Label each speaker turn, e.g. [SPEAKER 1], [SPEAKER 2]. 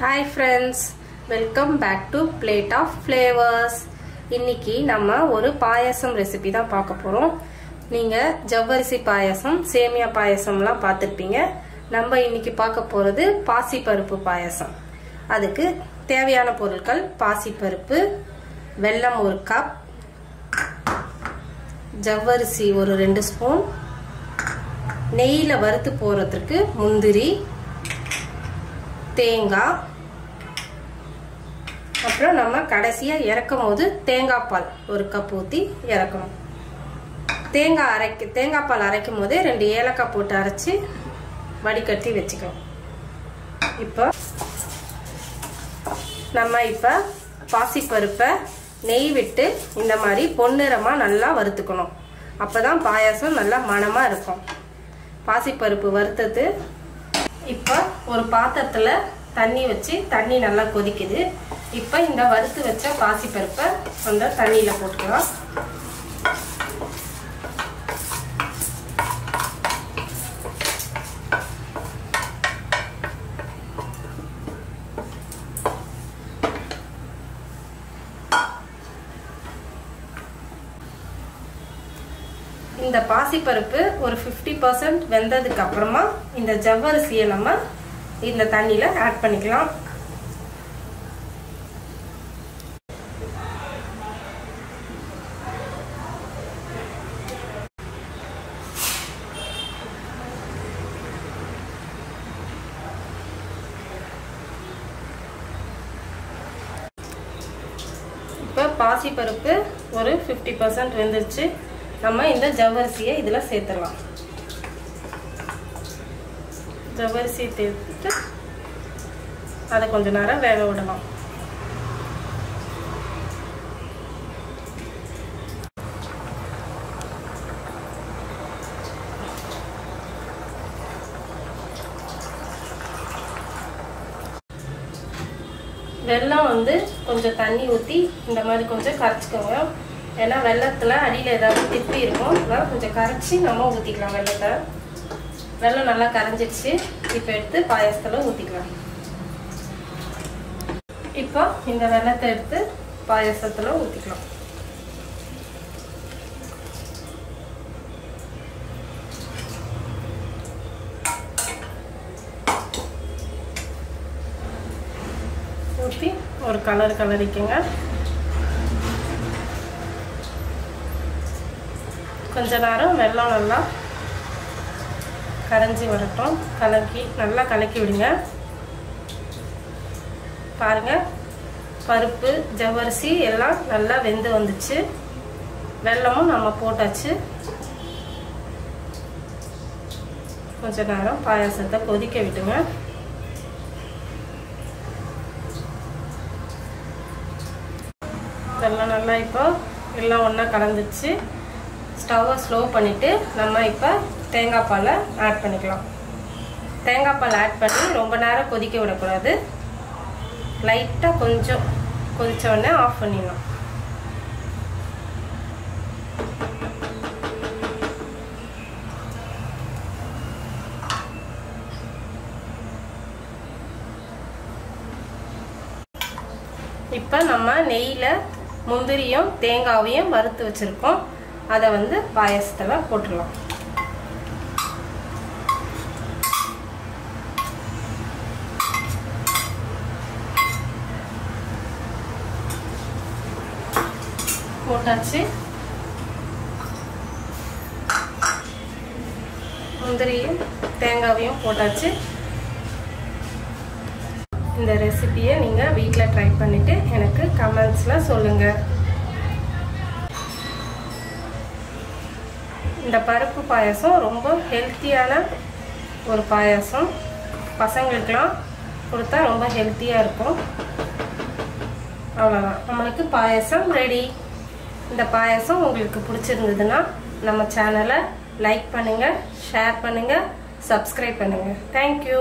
[SPEAKER 1] Hi friends welcome back to plate of flavours இன்னைக்கு நம்ம ஒரு பாயாசம் ரெசிபி தான் பார்க்க போகிறோம் நீங்கள் ஜவ்வரிசி பாயாசம் சேமியா பாயசம்லாம் பார்த்துருப்பீங்க. நம்ம இன்னைக்கு பார்க்க போகிறது பாசிப்பருப்பு பாயசம். அதுக்கு தேவையான பொருட்கள் பாசிப்பருப்பு வெல்லம் ஒரு கப் ஜவ்வரிசி ஒரு ரெண்டு ஸ்பூன் நெய்யில் வறுத்து போகிறதுக்கு முந்திரி தேங்காய். அப்புறம் நம்ம கடைசியாக இறக்கும் போது தேங்காய் பால் ஒரு கப் ஊற்றி இறக்கணும். தேங்காய் அரைக்க தேங்காய் பால் அரைக்கும் போதே ரெண்டு ஏலக்காய் போட்டு அரைச்சி வடிகட்டி வச்சுக்கணும். இப்போ நம்ம இப்போ பாசிப்பருப்பை நெய் விட்டு இந்த மாதிரி பொன்னிறமாக நல்லா வறுத்துக்கணும். அப்போ தான் பாயாசம் நல்லா மணமாக இருக்கும். பாசிப்பருப்பு வறுத்தது இப்போ ஒரு பாத்திரத்தில் தண்ணி வச்சு தண்ணி நல்லா கொதிக்குது. இப்போ இந்த வறுத்து வச்ச பாசிப்பருப்பை அந்த தண்ணியில் போட்டுக்கலாம். இந்த பாசிப்பருப்பு ஒரு ஃபிஃப்டி பர்சன்ட் வெந்ததுக்கு அப்புறமா இந்த ஜவ்வரிசியை நம்ம இந்த தண்ணியில் ஆட் பண்ணிக்கலாம். இப்போ பாசிப்பருப்பு ஒரு ஃபிஃப்டி பர்சன்ட் வெந்துருச்சு. நம்ம இந்த ஜவ்வரிசியை இதில் சேர்த்துடலாம். ஜவ்வரிசி சேர்த்துட்டு அதை கொஞ்ச நேரம் வேக விடலாம் வெள்ளம் வந்து கொஞ்சம் தண்ணி ஊற்றி இந்த மாதிரி கொஞ்சம் கரைச்சிக்கோங்க. ஏன்னா வெள்ளத்தில் அடியில் ஏதாவது திப்பி இருக்கும் அதனால் கொஞ்சம் கரைச்சி நம்ம ஊற்றிக்கலாம் வெள்ளத்தை. வெள்ளம் நல்லா கரைஞ்சிடுச்சு. இப்போ எடுத்து பாயசத்தில் ஊற்றிக்கலாம் இப்போ இந்த வெள்ளத்தை எடுத்து பாயசத்தில் ஊற்றிக்கலாம் ஊற்றி ஒரு கலர் கலரிக்குங்க கொஞ்ச நேரம் வெள்ளம் நல்லா கரைஞ்சி வரட்டும். கலக்கி நல்லா கலக்கி விடுங்க. பாருங்க பருப்பு ஜவ்வரிசி எல்லாம் நல்லா வெந்து வந்துச்சு. வெள்ளமும் நம்ம போட்டாச்சு. கொஞ்ச நேரம் பாயாசத்தை கொதிக்க விட்டுங்க. வெள்ளம் நல்லா இப்போ எல்லாம் ஒன்றா கலந்துச்சு. ஸ்டவ்வை ஸ்லோ பண்ணிவிட்டு நம்ம இப்போ தேங்காய் பாலை ஆட் பண்ணிக்கலாம். தேங்காய் பால் ஆட் பண்ணி ரொம்ப நேரம் கொதிக்க விடக்கூடாது. லைட்டாக கொஞ்சம் கொதித்தோடனே ஆஃப் பண்ணிடலாம். இப்போ நம்ம நெய்யில் முந்திரியும் தேங்காவையும் வறுத்து வச்சுருக்கோம். அதை வந்து பாயசத்தில் போட்டுடலாம் போட்டாச்சு. முந்திரியும் தேங்காவையும் போட்டாச்சு. இந்த ரெசிபியை நீங்கள் வீட்டில் ட்ரை பண்ணிவிட்டு எனக்கு கமெண்ட்ஸில் சொல்லுங்கள் இந்த பருப்பு பாயசம் ரொம்ப ஹெல்த்தியான ஒரு பாயசம். பசங்களுக்கெலாம் கொடுத்தா ரொம்ப ஹெல்த்தியாக இருக்கும். அவ்வளோதான் நம்மளுக்கு பாயசம் ரெடி இந்த பாயசம் உங்களுக்கு பிடிச்சிருந்ததுன்னா நம்ம சேனலை லைக் பண்ணுங்கள் ஷேர் பண்ணுங்கள் சப்ஸ்கிரைப் பண்ணுங்கள் தேங்க்யூ